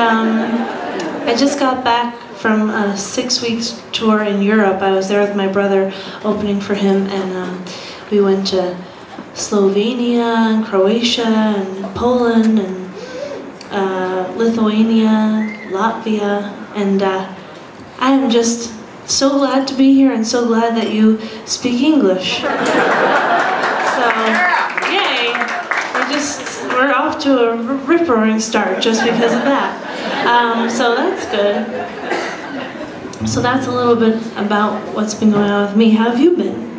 um, I just got back from a six weeks tour in Europe. I was there with my brother opening for him, and um, we went to Slovenia and Croatia and Poland and uh, Lithuania, Latvia, and uh, I am just so glad to be here and so glad that you speak English. so, yay! We're just, we're off to a rip-roaring start just because of that. Um, so that's good. So that's a little bit about what's been going on with me. How have you been?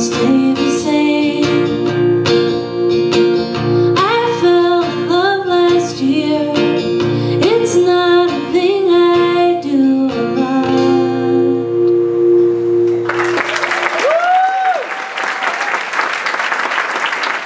stay